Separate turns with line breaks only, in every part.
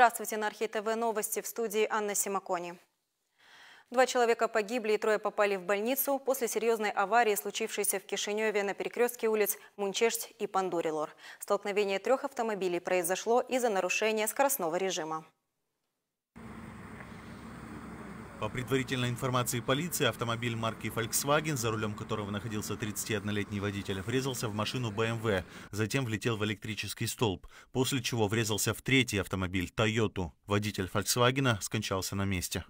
Здравствуйте, на Архи ТВ новости в студии Анна Симакони. Два человека погибли и трое попали в больницу после серьезной аварии, случившейся в Кишиневе на перекрестке улиц Мунчешть и Пандурилор. Столкновение трех автомобилей произошло из-за нарушения скоростного режима.
По предварительной информации полиции, автомобиль марки Volkswagen, за рулем которого находился 31-летний водитель, врезался в машину BMW, затем влетел в электрический столб, после чего врезался в третий автомобиль Toyota. Водитель Volkswagen скончался на месте.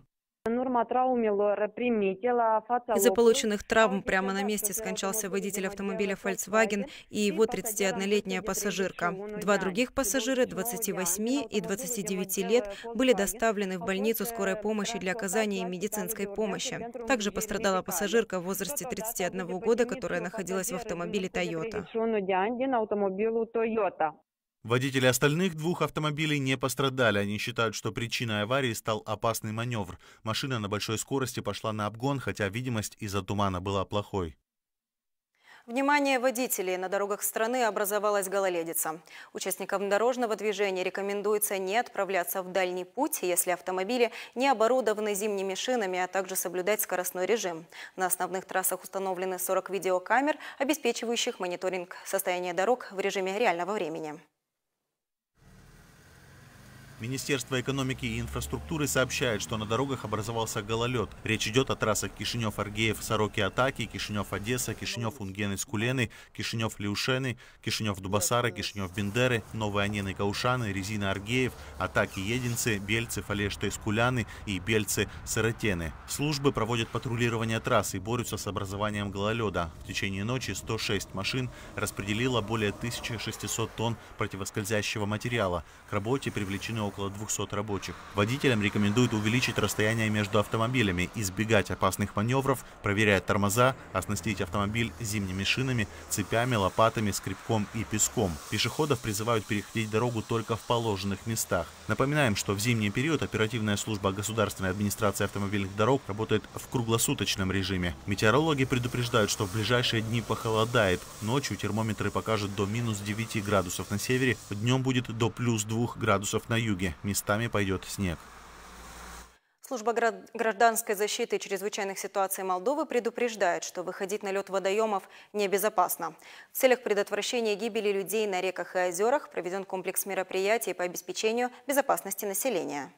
Из-за полученных травм прямо на месте скончался водитель автомобиля Volkswagen и его 31-летняя пассажирка. Два других пассажира, 28 и 29 лет, были доставлены в больницу скорой помощи для оказания медицинской помощи. Также пострадала пассажирка в возрасте 31 года, которая находилась в автомобиле Toyota.
Водители остальных двух автомобилей не пострадали. Они считают, что причиной аварии стал опасный маневр. Машина на большой скорости пошла на обгон, хотя видимость из-за тумана была плохой.
Внимание водителей! На дорогах страны образовалась гололедица. Участникам дорожного движения рекомендуется не отправляться в дальний путь, если автомобили не оборудованы зимними шинами, а также соблюдать скоростной режим. На основных трассах установлены 40 видеокамер, обеспечивающих мониторинг состояния дорог в режиме реального времени.
Министерство экономики и инфраструктуры сообщает, что на дорогах образовался гололед. Речь идет о трассах Кишинев-Аргеев, Сороки-Атаки, Кишинев-Одесса, Кишинев-Унгены-Скулены, Кишинев-Лиушены, Кишинев-Дубасара, Кишинев-Бендеры, Новые Анены-Каушаны, Резина-Аргеев, Атаки-Единцы, Бельцы, Фалешты-Скуляны и Бельцы-Саратены. Службы проводят патрулирование трасс и борются с образованием гололеда. В течение ночи 106 машин распределило более 1600 тонн противоскользящего материала. К работе привлечены около 200 рабочих. Водителям рекомендуют увеличить расстояние между автомобилями, избегать опасных маневров, проверять тормоза, оснастить автомобиль зимними шинами, цепями, лопатами, скребком и песком. Пешеходов призывают переходить дорогу только в положенных местах. Напоминаем, что в зимний период оперативная служба государственной администрации автомобильных дорог работает в круглосуточном режиме. Метеорологи предупреждают, что в ближайшие дни похолодает. Ночью термометры покажут до минус 9 градусов на севере, днем будет до плюс 2 градусов на юге юге. Местами пойдет снег.
Служба гражданской защиты и чрезвычайных ситуаций Молдовы предупреждает, что выходить на лед водоемов небезопасно. В целях предотвращения гибели людей на реках и озерах проведен комплекс мероприятий по обеспечению безопасности населения.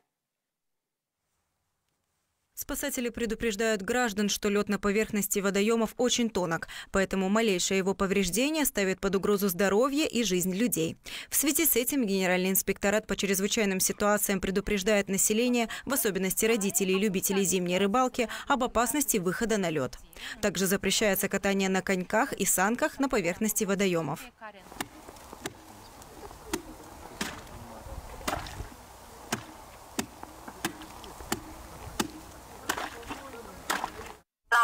Спасатели предупреждают граждан, что лед на поверхности водоемов очень тонок, поэтому малейшее его повреждение ставит под угрозу здоровье и жизнь людей. В связи с этим Генеральный инспекторат по чрезвычайным ситуациям предупреждает население, в особенности родителей и любителей зимней рыбалки, об опасности выхода на лед. Также запрещается катание на коньках и санках на поверхности водоемов.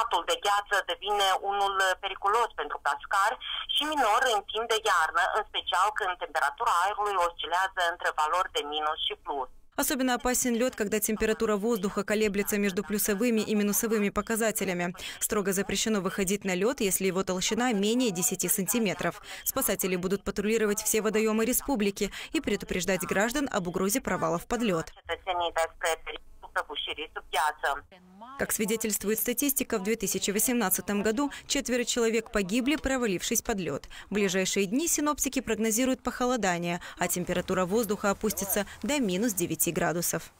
Stratul de gheață devine unul periculos pentru cascar și minor în timp de iarnă, în special când temperatura aerului oscilează între valori de minus și plus.
Особенно опасен лед, когда температура воздуха колеблется между плюсовыми и минусовыми показателями. Строго запрещено выходить на лед, если его толщина менее 10 сантиметров. Спасатели будут патрулировать все водоемы республики и предупреждать граждан об угрозе провалов под лед. Как свидетельствует статистика, в 2018 году четверо человек погибли, провалившись под лед. В ближайшие дни синоптики прогнозируют похолодание, а температура воздуха опустится до минус 9 градусов.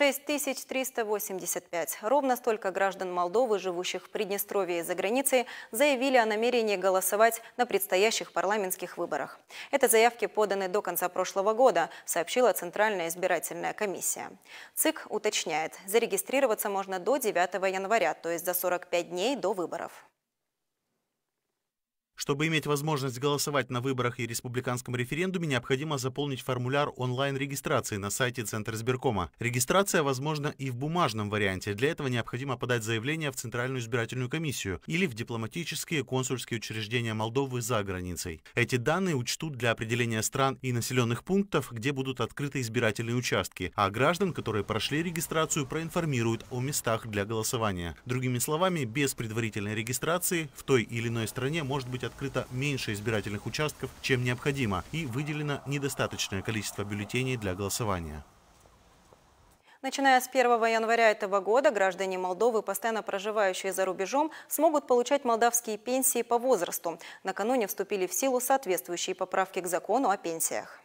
6385. Ровно столько граждан Молдовы, живущих в Приднестровье и за границей, заявили о намерении голосовать на предстоящих парламентских выборах. Это заявки поданы до конца прошлого года, сообщила Центральная избирательная комиссия. ЦИК уточняет, зарегистрироваться можно до 9 января, то есть за 45 дней до выборов.
Чтобы иметь возможность голосовать на выборах и республиканском референдуме, необходимо заполнить формуляр онлайн-регистрации на сайте Центра избиркома. Регистрация возможна и в бумажном варианте. Для этого необходимо подать заявление в Центральную избирательную комиссию или в дипломатические консульские учреждения Молдовы за границей. Эти данные учтут для определения стран и населенных пунктов, где будут открыты избирательные участки, а граждан, которые прошли регистрацию, проинформируют о местах для голосования. Другими словами, без предварительной регистрации в той или иной стране может быть открыто меньше избирательных участков, чем необходимо, и выделено недостаточное количество бюллетеней для голосования.
Начиная с 1 января этого года граждане Молдовы, постоянно проживающие за рубежом, смогут получать молдавские пенсии по возрасту. Накануне вступили в силу соответствующие поправки к закону о пенсиях.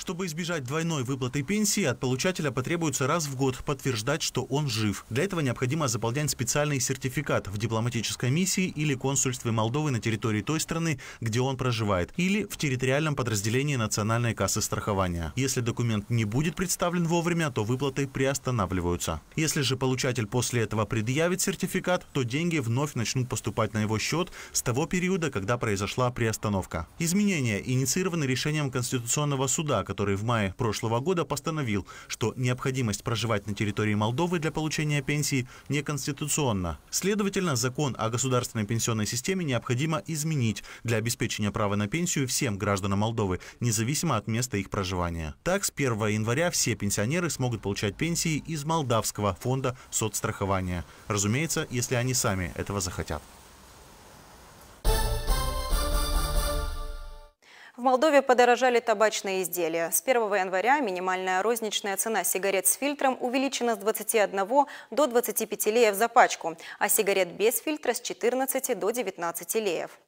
Чтобы избежать двойной выплаты пенсии, от получателя потребуется раз в год подтверждать, что он жив. Для этого необходимо заполнять специальный сертификат в дипломатической миссии или консульстве Молдовы на территории той страны, где он проживает, или в территориальном подразделении Национальной кассы страхования. Если документ не будет представлен вовремя, то выплаты приостанавливаются. Если же получатель после этого предъявит сертификат, то деньги вновь начнут поступать на его счет с того периода, когда произошла приостановка. Изменения инициированы решением Конституционного суда, который в мае прошлого года постановил, что необходимость проживать на территории Молдовы для получения пенсии неконституционна. Следовательно, закон о государственной пенсионной системе необходимо изменить для обеспечения права на пенсию всем гражданам Молдовы, независимо от места их проживания. Так, с 1 января все пенсионеры смогут получать пенсии из Молдавского фонда соцстрахования. Разумеется, если они сами этого захотят.
В Молдове подорожали табачные изделия. С 1 января минимальная розничная цена сигарет с фильтром увеличена с 21 до 25 леев за пачку, а сигарет без фильтра с 14 до 19 леев.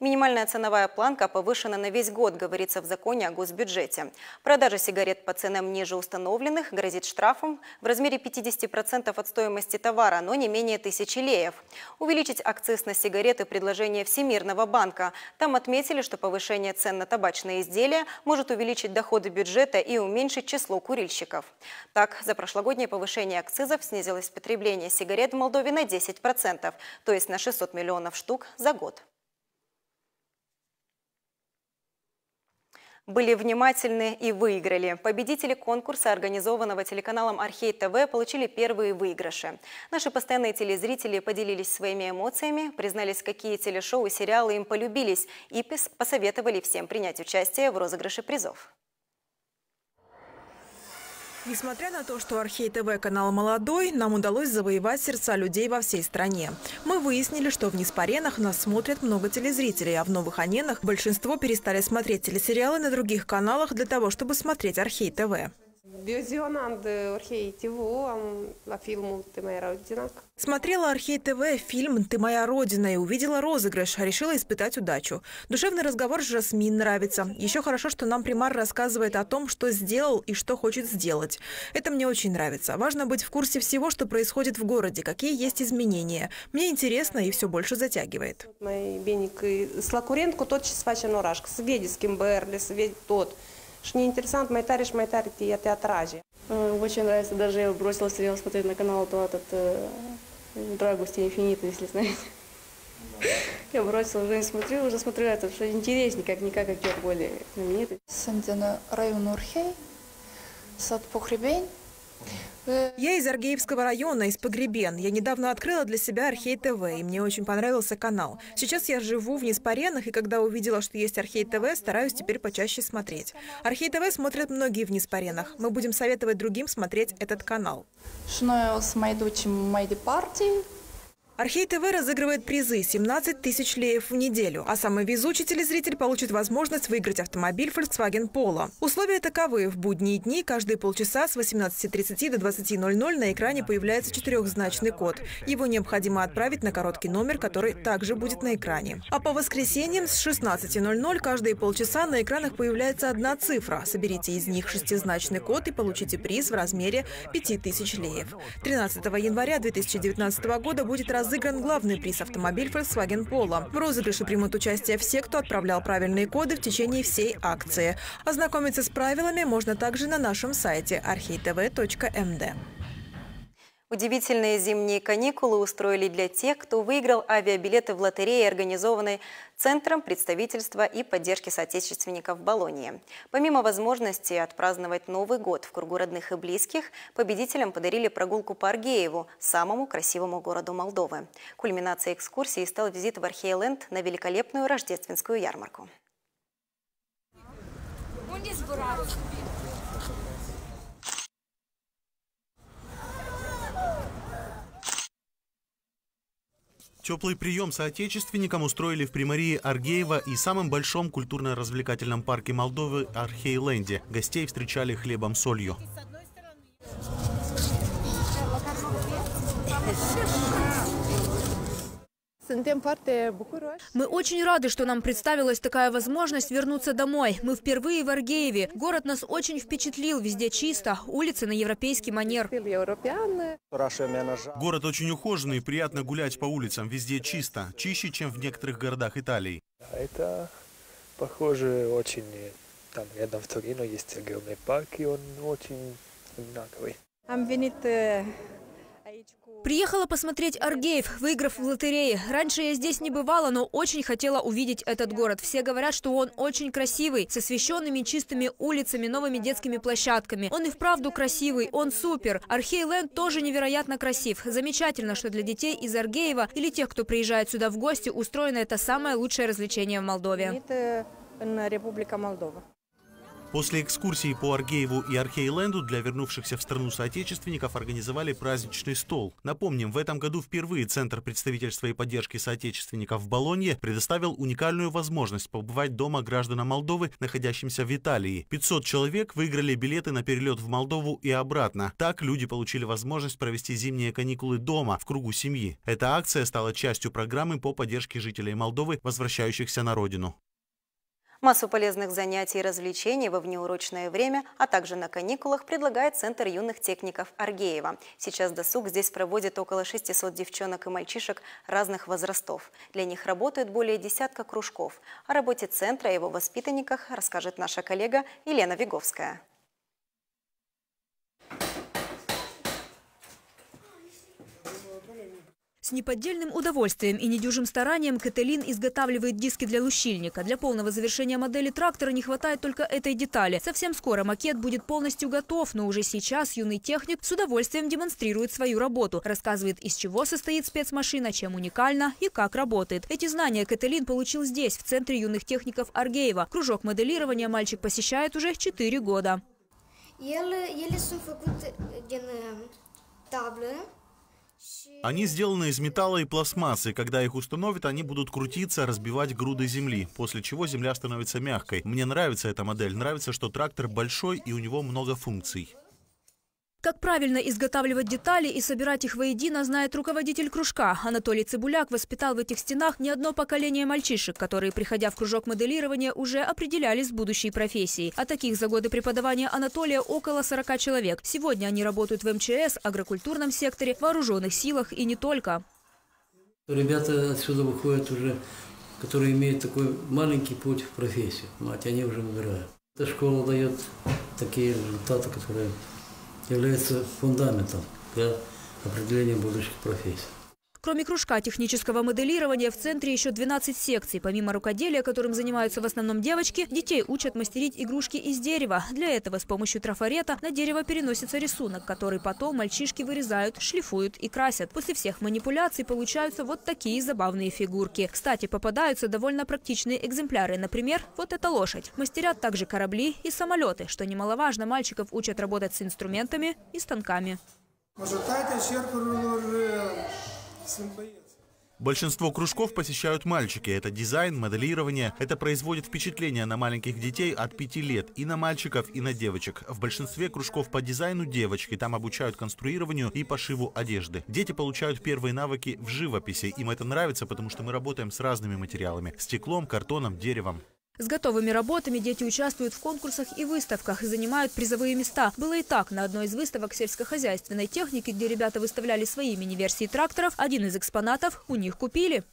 Минимальная ценовая планка повышена на весь год, говорится в законе о госбюджете. Продажа сигарет по ценам ниже установленных грозит штрафом в размере 50% от стоимости товара, но не менее тысячи леев. Увеличить акциз на сигареты – предложение Всемирного банка. Там отметили, что повышение цен на табачные изделия может увеличить доходы бюджета и уменьшить число курильщиков. Так, за прошлогоднее повышение акцизов снизилось потребление сигарет в Молдове на 10%, то есть на 600 миллионов штук за год. Были внимательны и выиграли. Победители конкурса, организованного телеканалом «Архей ТВ», получили первые выигрыши. Наши постоянные телезрители поделились своими эмоциями, признались, какие телешоу и сериалы им полюбились и посоветовали всем принять участие в розыгрыше призов.
Несмотря на то, что Архей ТВ канал молодой, нам удалось завоевать сердца людей во всей стране. Мы выяснили, что в Неспаренах нас смотрят много телезрителей, а в Новых Аненах большинство перестали смотреть телесериалы на других каналах для того, чтобы смотреть Архей ТВ.
Vizionând Orhei TV, am, la filmul «Ты моя родина».
Смотрела Архей ТВ фильм «Ты моя родина» и увидела розыгрыш, решила испытать удачу. Душевный разговор с Жасмин нравится. Еще хорошо, что нам примар рассказывает о том, что сделал и что хочет сделать. Это мне очень нравится. Важно быть в курсе всего, что происходит в городе, какие есть изменения. Мне интересно и все больше затягивает.
Mai bine că la curent cu tot ce se face în oraș, mai tare și mai tare te, te atrage.
Очень нравится, даже я бросила сериал смотреть на канал то этот «Драгости инфинита», если знаете. Я бросила, уже не смотрю, уже смотрю это, что интереснее, как-никак актер более знаменитый.
Din raiul Urhei, sat Похребень.
Я из Аргеевского района, из Погребен. Я недавно открыла для себя Архей ТВ, и мне очень понравился канал. Сейчас я живу в Неспаренах, и когда увидела, что есть Архей ТВ, стараюсь теперь почаще смотреть. Архей ТВ смотрят многие в Неспаренах. Мы будем советовать другим смотреть этот канал.
Noi o să mai ducem mai departe
Архей ТВ разыгрывает призы 17 тысяч леев в неделю, а самый везучий телезритель получит возможность выиграть автомобиль Volkswagen Polo. Условия таковы. В будние дни каждые полчаса с 18.30 до 20.00 на экране появляется четырехзначный код. Его необходимо отправить на короткий номер, который также будет на экране. А по воскресеньям с 16.00 каждые полчаса на экранах появляется одна цифра. Соберите из них шестизначный код и получите приз в размере 5000 леев. 13 января 2019 года будет раз разыгран главный приз автомобиль Volkswagen Polo. В розыгрыше примут участие все, кто отправлял правильные коды в течение всей акции. Ознакомиться с правилами можно также на нашем сайте architv.md.
Удивительные зимние каникулы устроили для тех, кто выиграл авиабилеты в лотерее, организованной Центром представительства и поддержки соотечественников Болонии. Помимо возможности отпраздновать Новый год в кругу родных и близких, победителям подарили прогулку по Аргееву, самому красивому городу Молдовы. Кульминацией экскурсии стал визит в Архейленд на великолепную рождественскую ярмарку.
Теплый прием соотечественникам устроили в Примарии Аргеева и самом большом культурно-развлекательном парке Молдовы Архейленде. Гостей встречали хлебом-солью.
Мы очень рады, что нам представилась такая возможность вернуться домой. Мы впервые в Аргееве. Город нас очень впечатлил. Везде чисто. Улицы на европейский манер.
Город очень ухоженный, приятно гулять по улицам. Везде чисто. Чище, чем в некоторых городах Италии.
Это похоже очень... Там рядом в Торино есть огромный парк, и он очень одинаковый.
Приехала посмотреть Аргеев, выиграв в лотерее. Раньше я здесь не бывала, но очень хотела увидеть этот город. Все говорят, что он очень красивый, с освещенными чистыми улицами, новыми детскими площадками. Он и вправду красивый, он супер. Архейленд тоже невероятно красив. Замечательно, что для детей из Аргеева или тех, кто приезжает сюда в гости, устроено это самое лучшее развлечение в Молдове.
Республика Молдова.
После экскурсии по Аргееву и Архейленду для вернувшихся в страну соотечественников организовали праздничный стол. Напомним, в этом году впервые Центр представительства и поддержки соотечественников в Болонье предоставил уникальную возможность побывать дома гражданам Молдовы, находящимся в Италии. 500 человек выиграли билеты на перелет в Молдову и обратно. Так люди получили возможность провести зимние каникулы дома, в кругу семьи. Эта акция стала частью программы по поддержке жителей Молдовы, возвращающихся на родину.
Массу полезных занятий и развлечений во внеурочное время, а также на каникулах предлагает Центр юных техников Аргеева. Сейчас досуг здесь проводит около 600 девчонок и мальчишек разных возрастов. Для них работают более десятка кружков. О работе центра и его воспитанниках расскажет наша коллега Елена Виговская.
С неподдельным удовольствием и недюжим старанием Кателин изготавливает диски для лущильника. Для полного завершения модели трактора не хватает только этой детали. Совсем скоро макет будет полностью готов, но уже сейчас юный техник с удовольствием демонстрирует свою работу. Рассказывает, из чего состоит спецмашина, чем уникальна и как работает. Эти знания Кателин получил здесь, в Центре юных техников Аргеева. Кружок моделирования мальчик посещает уже 4 года.
Sunt făcut din tablă
они сделаны из металла и пластмассы. Когда их установят, они будут крутиться, разбивать груды земли, после чего земля становится мягкой. Мне нравится эта модель. Нравится, что трактор большой и у него много функций.
Как правильно изготавливать детали и собирать их воедино, знает руководитель кружка. Анатолий Цибуляк воспитал в этих стенах не одно поколение мальчишек, которые, приходя в кружок моделирования, уже определялись с будущей профессией. А таких за годы преподавания Анатолия около 40 человек. Сегодня они работают в МЧС, агрокультурном секторе, вооруженных силах и не только.
Ребята отсюда выходят уже, которые имеют такой маленький путь в профессию. Мать, они уже выбирают. Эта школа дает такие результаты, которые является фундаментом для определения будущих профессий.
Кроме кружка технического моделирования, в центре еще 12 секций. Помимо рукоделия, которым занимаются в основном девочки, детей учат мастерить игрушки из дерева. Для этого с помощью трафарета на дерево переносится рисунок, который потом мальчишки вырезают, шлифуют и красят. После всех манипуляций получаются вот такие забавные фигурки. Кстати, попадаются довольно практичные экземпляры. Например, вот эта лошадь. Мастерят также корабли и самолеты. Что немаловажно, мальчиков учат работать с инструментами и станками.
Большинство кружков посещают мальчики. Это дизайн, моделирование. Это производит впечатление на маленьких детей от 5 лет. И на мальчиков, и на девочек. В большинстве кружков по дизайну девочки. Там обучают конструированию и пошиву одежды. Дети получают первые навыки в живописи. Им это нравится, потому что мы работаем с разными материалами. Стеклом, картоном, деревом.
С готовыми работами дети участвуют в конкурсах и выставках и занимают призовые места. Было и так. На одной из выставок сельскохозяйственной техники, где ребята выставляли свои мини-версии тракторов, один из экспонатов у них купили.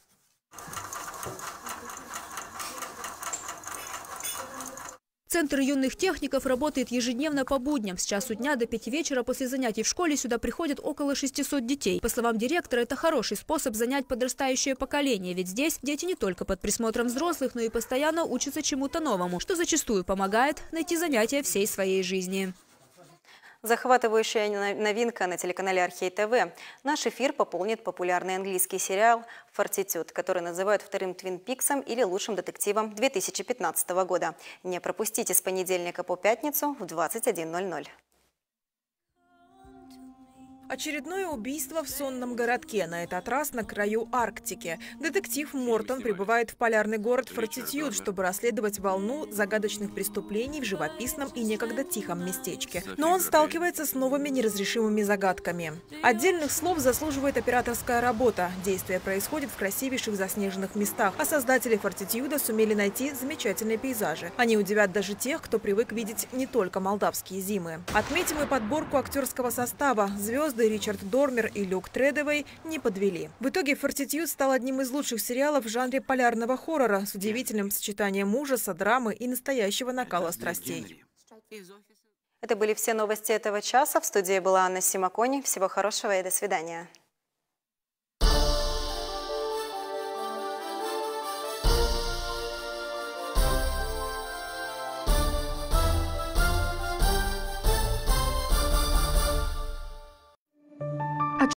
Центр юных техников работает ежедневно по будням. С часу дня до пяти вечера после занятий в школе сюда приходят около 600 детей. По словам директора, это хороший способ занять подрастающее поколение, ведь здесь дети не только под присмотром взрослых, но и постоянно учатся чему-то новому, что зачастую помогает найти занятия всей своей жизни.
Захватывающая новинка на телеканале Архей ТВ. Наш эфир пополнит популярный английский сериал «Фортитюд», который называют вторым Твин Пиксом или лучшим детективом 2015 года. Не пропустите с понедельника по пятницу в 21.00.
Очередное убийство в сонном городке, на этот раз на краю Арктики. Детектив Мортон прибывает в полярный город Фортитьюд, чтобы расследовать волну загадочных преступлений в живописном и некогда тихом местечке. Но он сталкивается с новыми неразрешимыми загадками. Отдельных слов заслуживает операторская работа. Действие происходит в красивейших заснеженных местах, а создатели Фортитьюда сумели найти замечательные пейзажи. Они удивят даже тех, кто привык видеть не только молдавские зимы. Отметим и подборку актерского состава. Звезд звезды Ричард Дормер и Люк Тредовой не подвели. В итоге «Фортитьюд» стал одним из лучших сериалов в жанре полярного хоррора с удивительным сочетанием ужаса, драмы и настоящего накала страстей.
Это были все новости этого часа. В студии была Анна Симакони. Всего хорошего и до свидания.